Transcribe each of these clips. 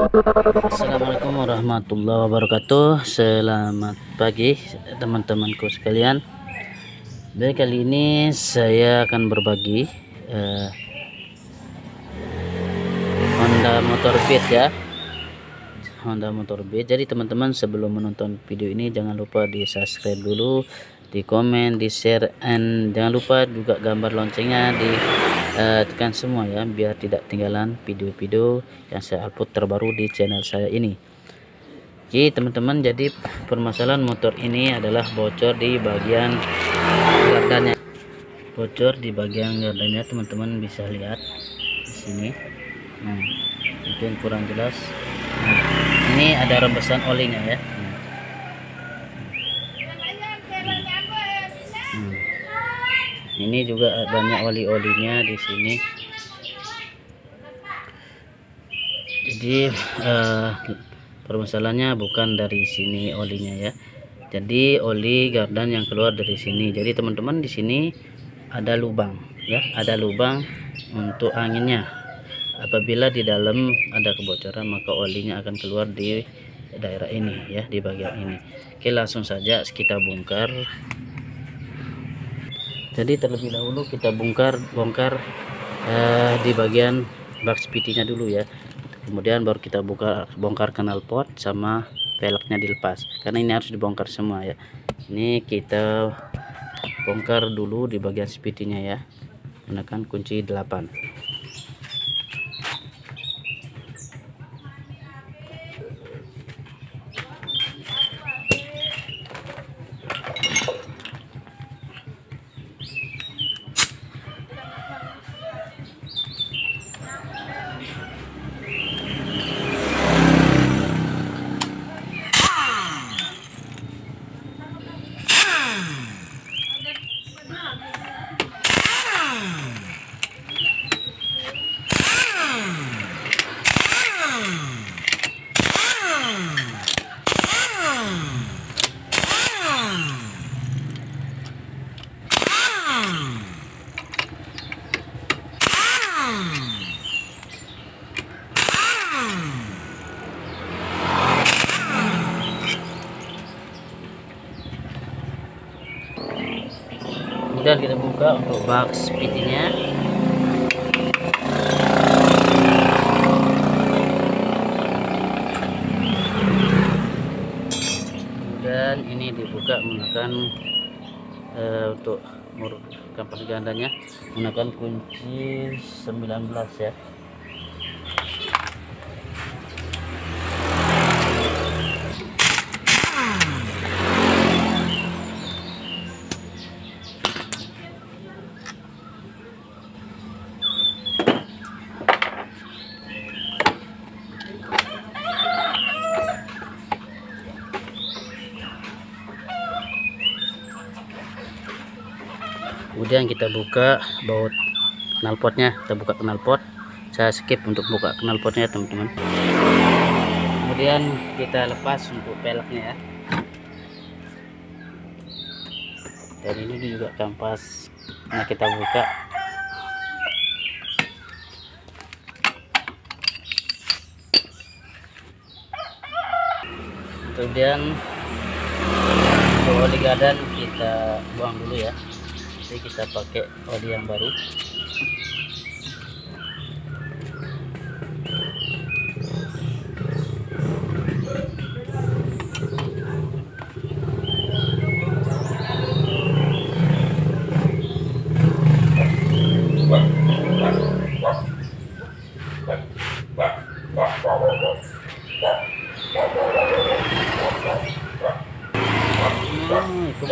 Assalamualaikum warahmatullahi wabarakatuh. Selamat pagi teman-temanku sekalian. Baik kali ini saya akan berbagi eh, Honda Motor Beat ya. Honda Motor Beat Jadi teman-teman sebelum menonton video ini Jangan lupa di subscribe dulu Di komen, di share And jangan lupa juga gambar loncengnya di uh, tekan semua ya biar tidak tinggalan video-video yang saya upload terbaru di channel saya ini. Oke teman-teman jadi permasalahan motor ini adalah bocor di bagian gardanya bocor di bagian gardanya teman-teman bisa lihat di sini. Nah mungkin kurang jelas. Nah, ini ada rembesan olinya ya ini juga banyak oli-olinya di sini. Jadi uh, permasalahannya bukan dari sini olinya ya. Jadi oli gardan yang keluar dari sini. Jadi teman-teman di sini ada lubang ya. Ada lubang untuk anginnya. Apabila di dalam ada kebocoran maka olinya akan keluar di daerah ini ya di bagian ini. Oke langsung saja kita bongkar jadi terlebih dahulu kita bongkar bongkar eh, di bagian bak spitinya dulu ya. Kemudian baru kita buka bongkar kanal pot sama velgnya dilepas. Karena ini harus dibongkar semua ya. Ini kita bongkar dulu di bagian spitinya ya. Gunakan kunci 8 kita buka untuk box PT-nya kemudian ini dibuka menggunakan uh, untuk kampas gandanya menggunakan kunci 19 ya kemudian kita buka baut knalpotnya. Kita buka knalpot. Saya skip untuk buka knalpotnya teman-teman. Kemudian kita lepas untuk peleknya ya. Dan ini juga kampas nah kita buka. Kemudian oli gadan kita buang dulu ya jadi kita pakai oli yang baru Hmm, itu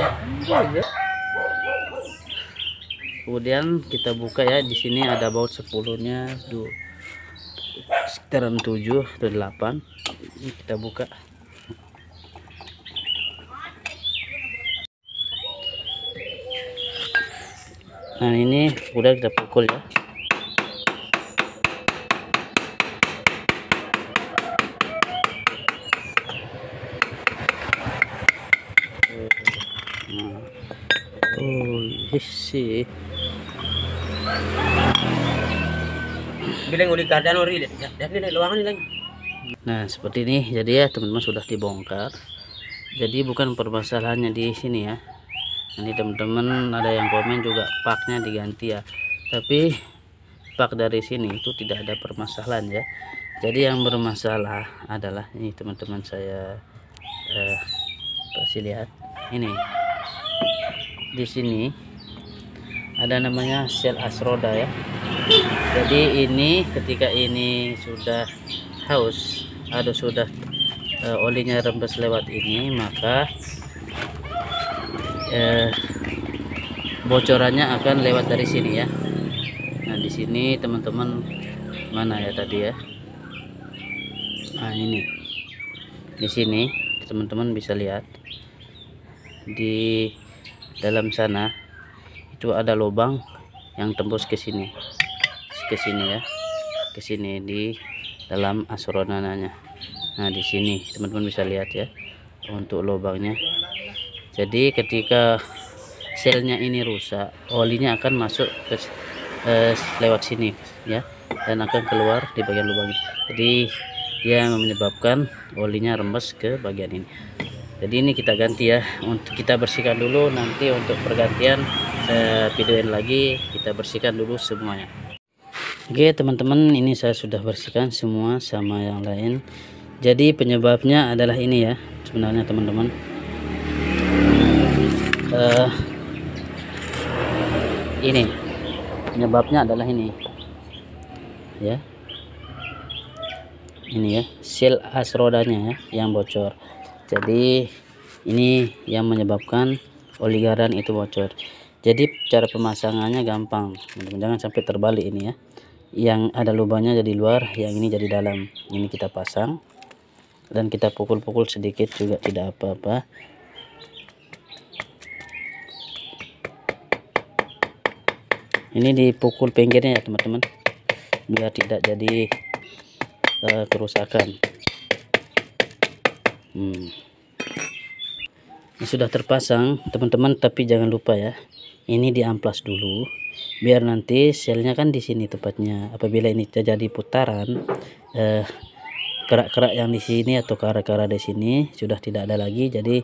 kemudian kita buka ya di sini ada baut 10 nya sekitaran 7 atau 8 ini kita buka. Nah ini udah kita pukul ya. Oh, sih. Bilang uli kardan ori dan ini lagi nah seperti ini. Jadi ya teman-teman sudah dibongkar. Jadi bukan permasalahannya di sini ya. Ini teman-teman ada yang komen juga paknya diganti ya. Tapi pak dari sini itu tidak ada permasalahan ya. Jadi yang bermasalah adalah ini teman-teman saya eh, kasih lihat. Ini. Di sini ada namanya sel asroda ya. Jadi ini ketika ini sudah haus atau sudah uh, olinya rembes lewat ini maka uh, bocorannya akan lewat dari sini ya. Nah di sini teman-teman mana ya tadi ya? Nah ini. Di sini teman-teman bisa lihat di dalam sana itu ada lubang yang tembus ke sini. Ke sini ya. Ke sini di dalam asronananya nah di sini. Teman-teman bisa lihat ya untuk lubangnya. Jadi ketika selnya ini rusak olinya akan masuk ke eh, lewat sini ya. Dan akan keluar di bagian lubang ini. Jadi dia menyebabkan olinya rembes ke bagian ini. Jadi ini kita ganti ya. Untuk kita bersihkan dulu nanti untuk pergantian saya videoin lagi kita bersihkan dulu semuanya. Oke teman-teman ini saya sudah bersihkan semua sama yang lain. Jadi penyebabnya adalah ini ya sebenarnya teman-teman. Uh, ini penyebabnya adalah ini. Ya. Ini ya sel as rodanya ya yang bocor. Jadi ini yang menyebabkan oligaran itu bocor jadi cara pemasangannya gampang. Jangan sampai terbalik ini ya. Yang ada lubangnya jadi luar yang ini jadi dalam. Ini kita pasang dan kita pukul-pukul sedikit juga tidak apa-apa. Ini dipukul pinggirnya ya teman-teman. Biar tidak jadi uh, kerusakan. Hmm. ini sudah terpasang teman-teman tapi jangan lupa ya ini diamplas dulu biar nanti selnya kan di sini tepatnya. Apabila ini terjadi putaran eh, kerak-kerak yang di sini atau kara-kara di sini sudah tidak ada lagi. Jadi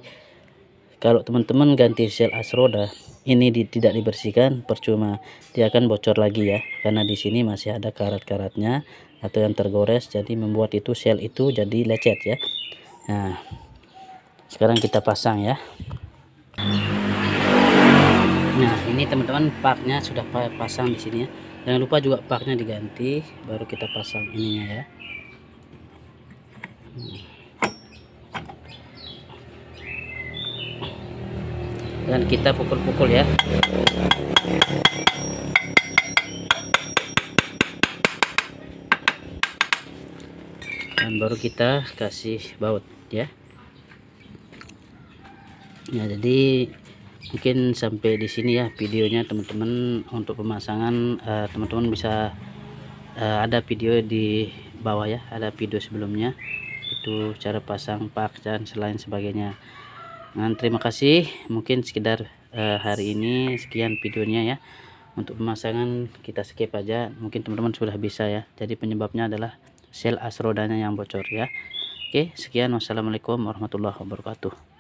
kalau teman-teman ganti sel asroda ini di, tidak dibersihkan percuma dia akan bocor lagi ya. Karena di sini masih ada karat-karatnya atau yang tergores jadi membuat itu sel itu jadi lecet ya. Nah sekarang kita pasang ya nah ini teman-teman parknya sudah pasang di sini ya. Jangan lupa juga parknya diganti baru kita pasang ininya ya. Dan kita pukul-pukul ya. Dan baru kita kasih baut ya. Ya jadi mungkin sampai di sini ya videonya teman-teman. Untuk pemasangan eh, teman-teman uh, bisa uh, ada video di bawah ya ada video sebelumnya. Itu cara pasang pak dan selain sebagainya. Nah, terima kasih. Mungkin sekedar uh, hari ini sekian videonya ya. Untuk pemasangan kita skip aja. Mungkin teman-teman sudah bisa ya. Jadi penyebabnya adalah sel asrodanya yang bocor ya. Oke sekian. Wassalamualaikum warahmatullahi wabarakatuh